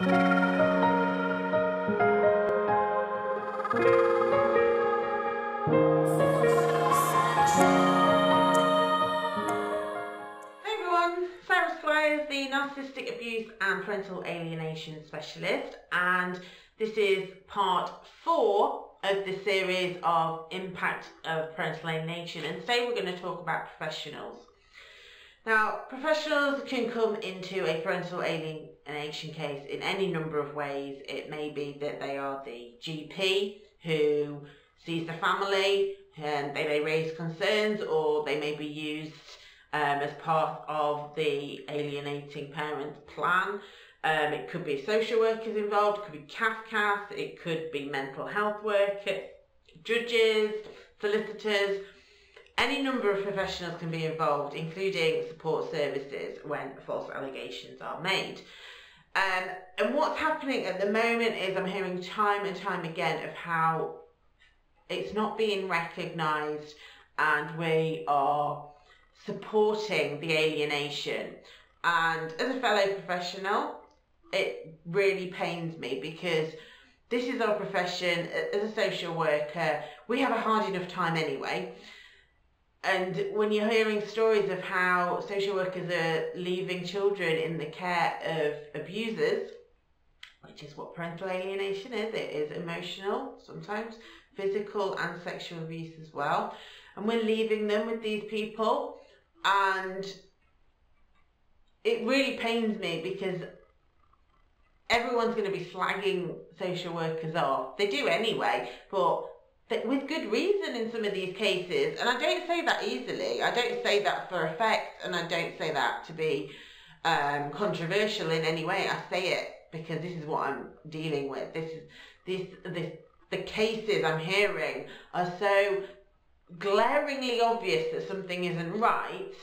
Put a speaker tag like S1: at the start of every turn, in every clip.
S1: the Narcissistic Abuse and Parental Alienation Specialist and this is part four of the series of impact of parental alienation and today we're going to talk about professionals. Now professionals can come into a parental alienation case in any number of ways. It may be that they are the GP who sees the family and they may raise concerns or they may be used um, as part of the alienating parent plan. Um, it could be social workers involved, it could be Cafcass, it could be mental health workers, judges, solicitors. Any number of professionals can be involved, including support services when false allegations are made. Um, and what's happening at the moment is I'm hearing time and time again of how it's not being recognised and we are supporting the alienation. And as a fellow professional, it really pains me because this is our profession. As a social worker, we have a hard enough time anyway. And when you're hearing stories of how social workers are leaving children in the care of abusers, which is what parental alienation is, it is emotional, sometimes physical and sexual abuse as well. And we're leaving them with these people and it really pains me because everyone's going to be slagging social workers off. They do anyway, but with good reason in some of these cases. And I don't say that easily. I don't say that for effect, and I don't say that to be um, controversial in any way. I say it because this is what I'm dealing with. This is this this the cases I'm hearing are so glaringly obvious that something isn't right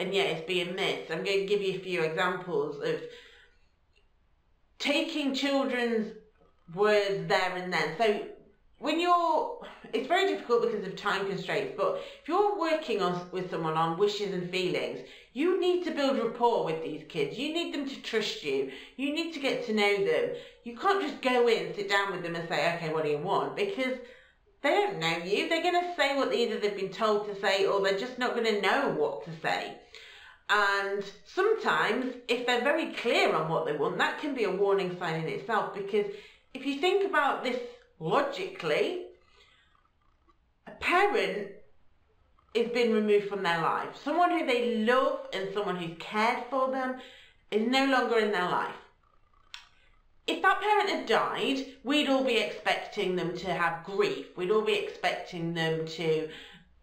S1: and yet it's being missed. I'm going to give you a few examples of taking children's words there and then. So when you're, it's very difficult because of time constraints, but if you're working on with someone on wishes and feelings, you need to build rapport with these kids. You need them to trust you. You need to get to know them. You can't just go in, sit down with them and say, okay, what do you want? Because they don't know you. They're going to say what either they've been told to say or they're just not going to know what to say. And sometimes, if they're very clear on what they want, that can be a warning sign in itself because if you think about this logically, a parent is being removed from their life. Someone who they love and someone who's cared for them is no longer in their life if that parent had died, we'd all be expecting them to have grief. We'd all be expecting them to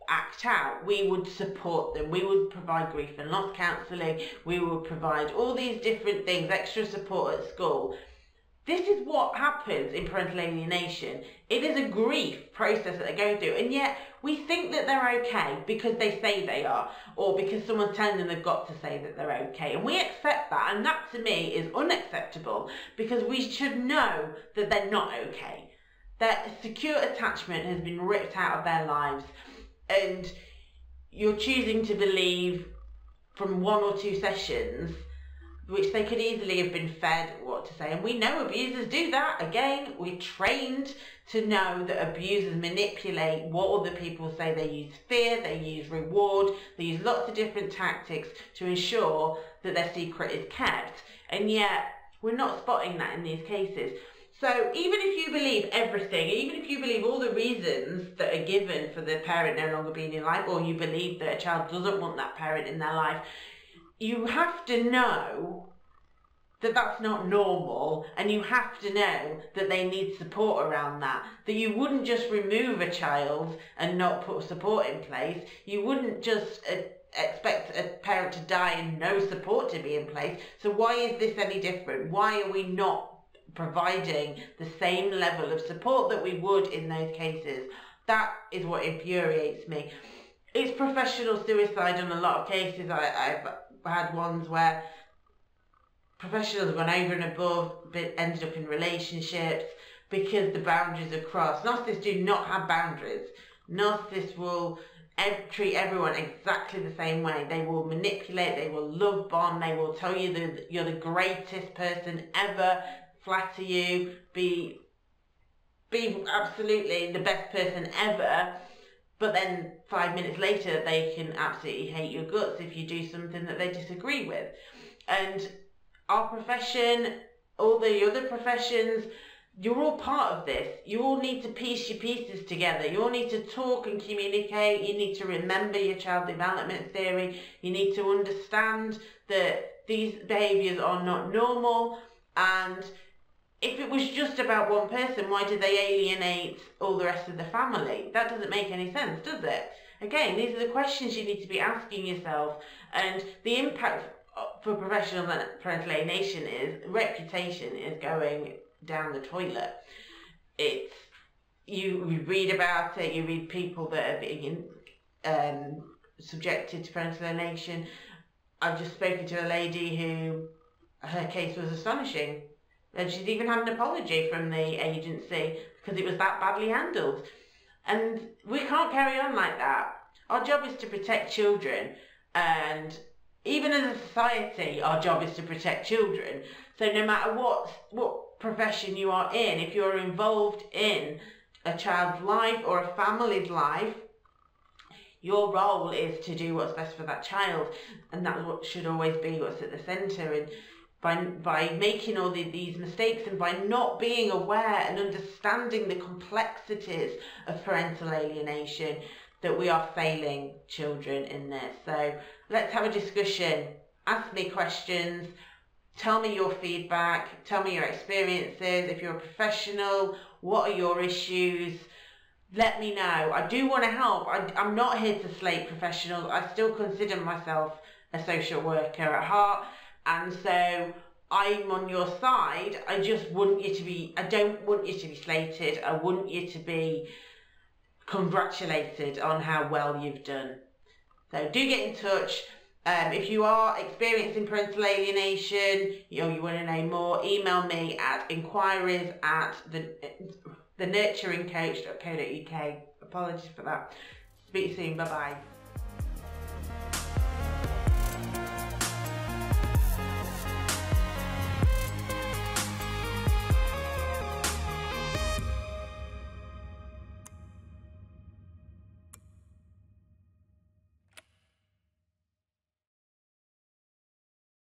S1: act out. We would support them. We would provide grief and loss counselling. We would provide all these different things, extra support at school. This is what happens in parental alienation. It is a grief process that they go through, and yet we think that they're okay because they say they are, or because someone's telling them they've got to say that they're okay. And we accept that, and that to me is unacceptable because we should know that they're not okay. That secure attachment has been ripped out of their lives, and you're choosing to believe from one or two sessions which they could easily have been fed what to say. And we know abusers do that. Again, we're trained to know that abusers manipulate what other people say. They use fear, they use reward, they use lots of different tactics to ensure that their secret is kept. And yet, we're not spotting that in these cases. So even if you believe everything, even if you believe all the reasons that are given for the parent no longer being in life, or you believe that a child doesn't want that parent in their life, you have to know that that's not normal and you have to know that they need support around that. That you wouldn't just remove a child and not put support in place. You wouldn't just uh, expect a parent to die and no support to be in place. So why is this any different? Why are we not providing the same level of support that we would in those cases? That is what infuriates me. It's professional suicide in a lot of cases I, I've had ones where professionals gone over and above, but ended up in relationships because the boundaries are crossed. Narcissists do not have boundaries. Narcissists will treat everyone exactly the same way. They will manipulate, they will love bomb, they will tell you that you're the greatest person ever, flatter you, be be absolutely the best person ever. But then five minutes later, they can absolutely hate your guts if you do something that they disagree with. And our profession, all the other professions, you're all part of this. You all need to piece your pieces together. You all need to talk and communicate. You need to remember your child development theory. You need to understand that these behaviours are not normal. And if it was just about one person, why did they alienate all the rest of the family? That doesn't make any sense, does it? Again, these are the questions you need to be asking yourself. And the impact for professional parental alienation is reputation is going down the toilet. It's you, you read about it. You read people that are being um, subjected to parental alienation. I've just spoken to a lady who her case was astonishing, and she's even had an apology from the agency because it was that badly handled. And we can't carry on like that. Our job is to protect children, and even as a society, our job is to protect children. So no matter what what profession you are in, if you're involved in a child's life or a family's life, your role is to do what's best for that child, and that should always be what's at the centre. And by by making all the, these mistakes and by not being aware and understanding the complexities of parental alienation, that we are failing children in this. So let's have a discussion. Ask me questions Tell me your feedback. Tell me your experiences. If you're a professional, what are your issues? Let me know. I do want to help. I, I'm not here to slate professionals. I still consider myself a social worker at heart. And so I'm on your side. I just want you to be, I don't want you to be slated. I want you to be congratulated on how well you've done. So do get in touch. Um, if you are experiencing parental alienation, you know, you want to know more, email me at inquiries at the, the nurturingcoach.co.uk. Apologies for that. Speak soon. Bye bye.